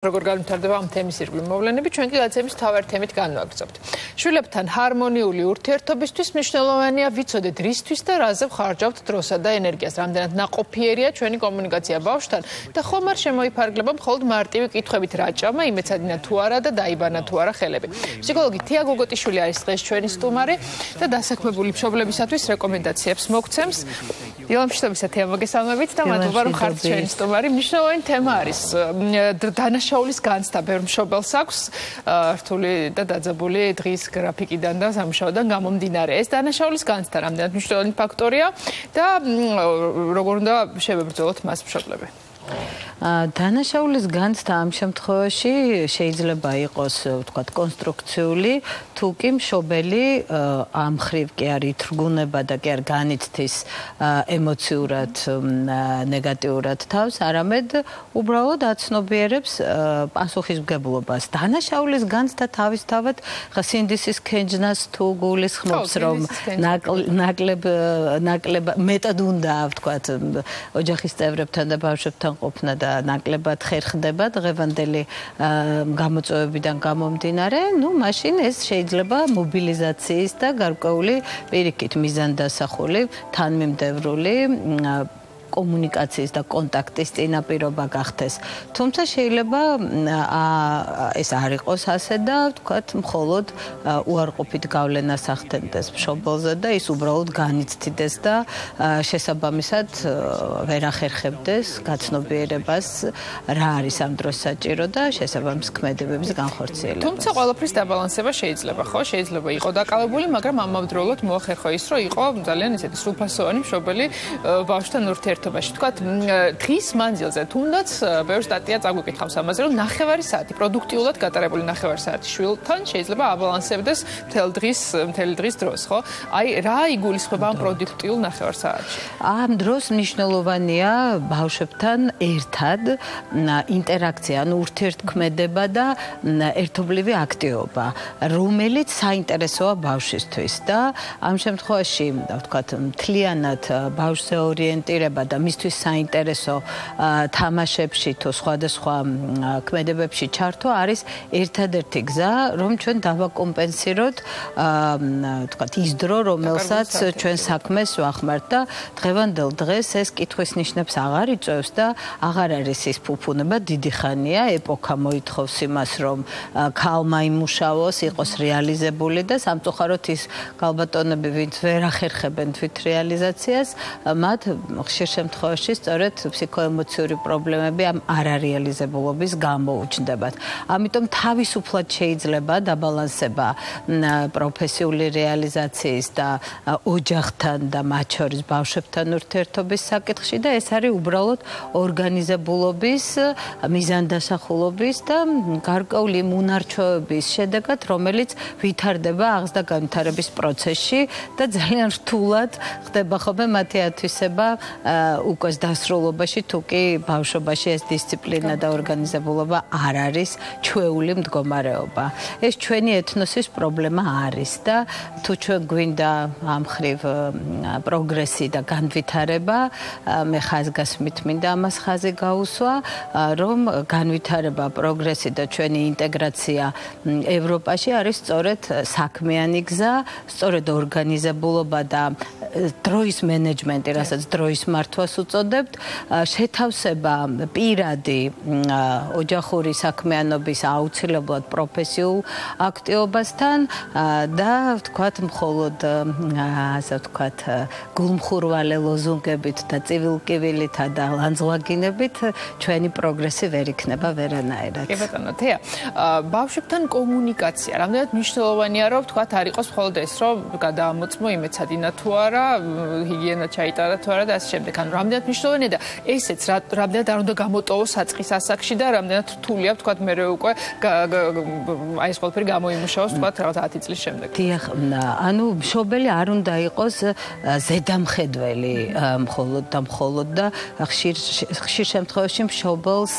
როგორ განვითარდება ამ თემის ირგვლივ მოვლენები, ჩვენ კი გაცემის თავარ თემით განვაგრძობთ. შვილებთან ჰარმონიული ურთიერთობისთვის მნიშვნელოვანია ვიცოდეთ რისთვის და რაზე ხარჯავთ დროსა და ენერგიას. რამდენად ნაყოფიერია ჩვენი კომუნიკაცია ბავშვთან და ხომ არ შემოიფარგლება მხოლოდ მარტივი კითხვებით რა ჭამა, იმეცადინა თუ არა და დაიბანა თუ არა ხელები. ფსიქოლოგი თია გოგოტიშვილი არის დღეს ჩვენი სტუმარი და დასაქმებული მშობლებისათვის რეკომენდაციებს მოგცემს. ილამშტობისა თემა მოგესალმებით და მადლობა რომ ხართ ჩვენი სტუმარი. მნიშვნელოვანი თემა არის დანაშაული შოულის განცდა ბევრ მშობელს აქვს რთული და დაძაბული დღის გრაფიკიდან და სამშობლოდან გამომდინარე. ეს დანაშაულის განცდა რამდენად მნიშვნელოვანი ფაქტორია და როგორ უნდა შევებრძოლოთ მას მშობლები? დანაშაულის განცდა ამ შემთხვევაში შეიძლება იყოს ვთქვათ კონსტრუქციული თუ კი მშობელი ამ ხრივ კი არის თრგუნება და კი არ განიცდის ემოციურად ნეგატიურად თავს არამედ უბრალოდ აცნობიერებს პასუხისმგებლობას. დანაშაულის განცდა თავისთავად ხა სინდისის ქენჯნას თუ გულის ხმობს რომ ნაკლებ ნაკლებ მეტად უნდა ვთქვათ ოჯახის წევრებთან და ბავშვებთან ყოფნა და ნაკლებად ხერხდება დღევანდელი გამოწვევებიდან გამომდინარე, ну, მაშინ ეს შეიძლება მობილიზაციის და გარკვეული პირიქით მიზანდასახული თანმიმდევრული კომუნიკაციის და კონტაქტის წინაპირობა გახდეს. თუმცა შეიძლება ეს არ იყოს ასე და ვთქვათ, მხოლოდ უარყოფით გავლენას ახდენდეს მშობელზე და ის უბრალოდ განიცდიდეს და შესაბამისად ვერ ახერხებდეს გაცნობიერებას რა არის ამ დროს საჭირო და შესაბამის ქმედებების განხორციელება. თუმცა ყველაფრის დაბალანსება შეიძლება, ხო? შეიძლება იყოს დაკავებული, მაგრამ ამავდროულად მოახერხო ის, რომ იყო ძალიან ისეთი სრულფასოვანი მშობელი ბავშვთან ურთიერთ ურთიერთობაში. თქვათ დღის მანძილზე თუნდაც ბევრ სტატია წაგვიკითხავს ამაზე, რომ ნახევარი საათი პროდუქტიულად გატარებული ნახევარი საათი შვილთან შეიძლება აბალანსებდეს მთელ დღის მთელი დღის დროს, ხო? აი რა იგულისხმება ამ პროდუქტიულ ნახევარ საათში? ამ დროს მნიშვნელოვანია ბავშვებთან ერთად ინტერაქცია, ანუ ურთიერთქმედება და ერთობლივი აქტივობა, რომელიც საინტერესოა ბავშვისთვის და ამ შემთხვევაში, ვთქვათ, მთლიანად ბავშვზე ორიენტირება და მისთვის საინტერესო თამაშებში თუ სხვადასხვა ქმედებებში ჩართო არის ერთადერთი გზა, რომ ჩვენ დავაკომპენსიროთ თქვათ ის დრო, რომელსაც ჩვენ საქმეს ვახმართ და დღევანდელ დღეს ეს კითხვის ნიშნებს აღარ იწევს და აღარ არის ის ფუფუნება. დიდი ხანია, ეპოქა მოითხოვს იმას, რომ ქალმა იმუშაოს, იყოს რეალიზებული და სამწუხაროდ ის გალბატონები, ვინც ვერ ახერხებენ თვით რეალიზაციას, მათ ხშირ შემთხვევაში სწორედ ფსიქოემოციური პრობლემები ამ არარეალიზებულობის გამო უჩნდებათ. ამიტომ თავისუფლად შეიძლება დაბალანსება პროფესიული რეალიზაციის და ოჯახთან და მათ შორის ბავშვებთან ურთიერთობის საკითხში და ეს არის უბრალოდ ორგანიზებულობის, მიზანდასახულობის და გარკვეული მონარჩოების შედეგად, რომელიც ვითარდება აღზრდა განვითარების პროცესში და ძალიან რთულად ხდება ხოლმე მათი ათვისება უკვე დასრულობაში თუ კი ბავშვობაში ეს დისციპლინა და ორგანიზებულობა არ არის ჩვეული მდგომარეობა. ეს ჩვენი ეთნოსის პრობლემა არის და თუ ჩვენ გვინდა ამ ხრივ პროგრესი და განვითარება, მე ხაზგასმით მინდა ამას ხაზი გაუსვა, რომ განვითარება, პროგრესი და ჩვენი ინტეგრაცია ევროპაში არის სწორედ საქმიანი გზა, სწორედ ორგანიზებულობა და დროის მენეჯმენტი, რასაც დროის მართვას უწოდებთ, შეთავსება პირადი ოჯახური საქმიანობის აუცილებლად პროფესიულ აქტივობასთან და ვთქვათ, მხოლოდ ასე ვთქვათ, გულმხურვალე ლოზუნგებით და ცივილკივილითა და ლანძღვაგინებით ჩვენი პროგრესი ვერ იქნება ვერანაირად. კი ბატონო, თეა, ბავშვებთან კომუნიკაცია, რამდენად მნიშვნელოვანია, რომ ვთქვათ, არ იყოს მხოლოდ ეს, რომ გადაამოწმო იმეცადინა თუ არა, ჰიგიენა ჩაიტარა თუ არა და ასე შემდეგ. ან რამდენად მნიშვნელოვანია და ესეც რამდენად არ უნდა გამოტოვო საწყის ასაკში და რამდენად რთულია ვთქვათ მე უკვე აი ეს ყველაფერი გამოიმუშაოს ვთქვათ რაღაც 10 წლის შემდეგ. დიახ, ანუ მშობელი არ უნდა იყოს ზედამხედველი მხოლოდ და მხოლოდ და ხშირ ხშირ შემთხვევაში მშობელს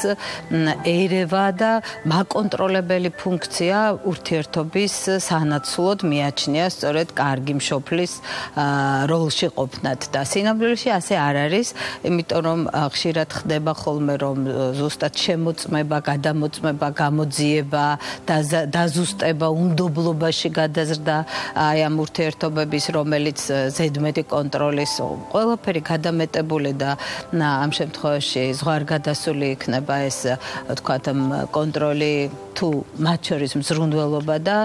ერევა და მაკონტროლებელი ფუნქცია ურთიერთობის სანაცვლოდ მიაჩნია სწორედ კარგი მშობლის როლში ყოფნად და სინამდვილეში ასე არ არის იმიტომ რომ ხშირად ხდება ხოლმე რომ ზუსტად შემოწმება, გადამოწმება, გამოძიება, დაზუსტება, უნდობლობაში გადაზრდა აი ამ ურთიერთობების, რომელიც ზედმეტი კონტროლის ყველაფერი გადამეტებული და ამ შემთხვევაში ზღვარგადასული იქნება ეს თქვათ კონტროლი თუ მათ შორის მზრუნველობა და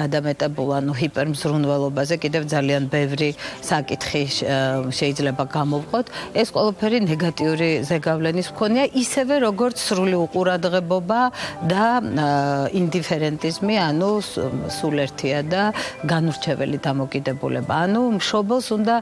გადამეტებულ ანუ ჰიპერმზრუნველობაზე კიდევ ძალიან ბევრი საკითხი შეიძლება გამოვყოთ ეს ყველაფერი ნეგატიური ზეგავლენის მქონია ისევე როგორც სრული უყურადღებობა და ინდიფერენტიზმი ანუ სულერთია და განურჩეველი დამოკიდებულება. ანუ მშობელს უნდა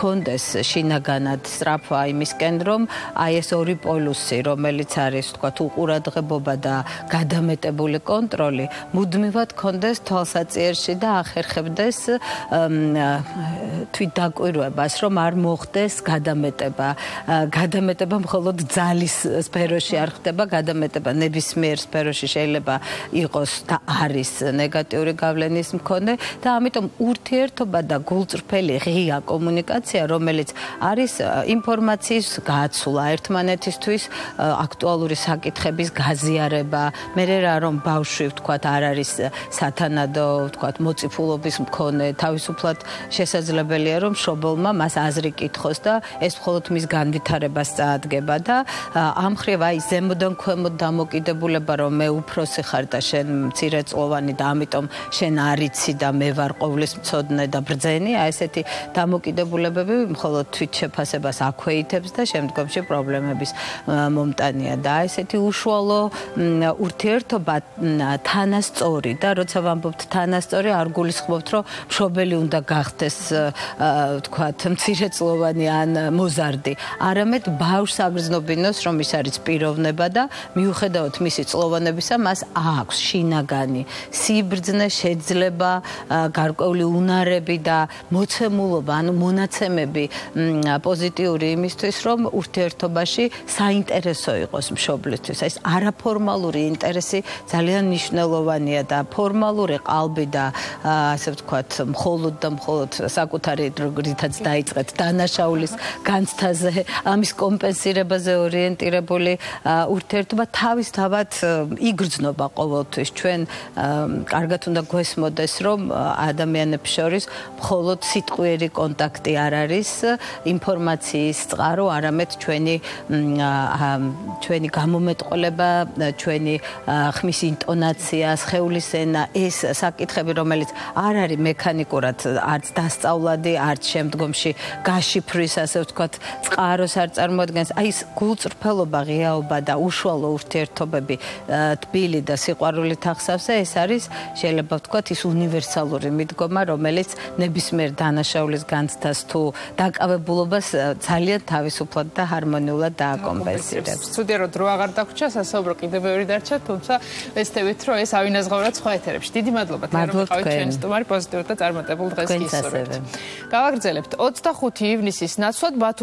კონდეს შინაგანად სწრაფვა იმისკენ რომ აი ეს ორი პოლუსი რომელიც არის თქვა უყურადღებობა და გადამეტებული კონტროლი მუდმივად კონდეს თვალსაწიერში და ახერხებდეს თვით დაკვირვებას რომ არ მოხდეს გადამეტება. გადამეტება მხოლოდ ძალის სფეროში არ ხდება გადამეტება ნებისმიერ სფეროში შეიძლება იყოს და არის ნეგატიური გავლენის მქონე და ამიტომ ურთიერთობა და გულწრფელი ღია კომუნიკაცია რომელიც არის ინფორმაციის გაცვლა ერთმანეთისთვის აქტუალური საკითხების გაზიარება მე რა რომ ბავშვი ვთქვათ არ არის სათანადო ვთქვათ მოწიფულობის მქონე. თავისუფლად შესაძლებელია რომ შობელმა მას აზრი კითხოს და ეს მხოლოდ მის განვითარებას წაადგება და ამ ხრივ აი ზემოდან ქვემოთ დამოკიდებულება რომ მე უფროსი ხარ და შენ მცირეწლოვანი და ამიტომ შენ არიცი და მე ვარ ყოვლის მწოდნე და ბრძენი. აი ესეთი დამოკიდებულებები მხოლოდ თვით შეფასებას აქვეითებს და შემდგომში პრობლემების მომტანია და აი ესეთი უშუალო ურთიერთობა თანასწორი და როცა ვამბობთ თანასწორი არ გულისხმობთ რომ მშობელი უნდა გახდეს ვთქვათ მცირეწლოვანი ან მოზარდი. არამედ ბავშვს აგრძნობინოს რომ ის არის პიროვნება და მიუხედავად მისი წლოვანებისა მას აქვს შინაგანი. სიბრძნე შეიძლება გარკვეული უნარები და მოცემულობა ანუ მონაცემები პოზიტიური იმისთვის რომ ურთიერთობაში საინტერესო იყოს მშობლისთვის. ეს არაფორმალური ინტერესი ძალიან მნიშვნელოვანია და ფორმალური ყალბი და ასე ვთქვათ მხოლოდ და მხოლოდ საკუთარი რითაც დაიწყეთ დანაშაულის განცდაზე ამის კომპენსირებაზე ორიენტირებული ურთიერთობა თავისთავად იგრძნობა ყოველთვის. ჩვენ კარგად უნდა გვესმოდეს რომ ადამიანებს შორის მხოლოდ სიტყვიერი კონტაქტი არ არის ინფორმაციის წყარო არამედ ჩვენი ჩვენი გამომეტყოლება ჩვენი ხმის ინტონაცია სხეულის ენა ეს საკითხები რომელიც არ არის მექანიკურად არც დასწავლადი არც შემდგომში გაშიფრის ასე ვთქვათ წყაროს არ წარმოადგენს აი ეს გულწრფელობა ღიაობა და უშუალო ურთიერთობები თბილი და სიყვარულით ახსავსე ეს არის შეიძლება ვთქვათ ის უნივერსალური მიდგომა რომელიც ნებისმიერ დანაშაულის განცდას თუ დაკავებულობას ძალიან თავისუფლად და ჰარმონიულად დააკომპენსირებს. ცუდია რომ დრო აღარ დაგვრჩა სასაუბრო კიდევ ბევრი დარჩა, თუმცა ვეცდებით რომ ეს ავინაზღავროთ სხვა ეთერებში. დიდი მადლობა თქვენ რომ ყავით ჩვენი სტუმარი პოზიტიურ და წარმატებულ დღეს გისურვებთ. გავაგრძელებთ 25 ივნისის ნაცვლად ბათუმ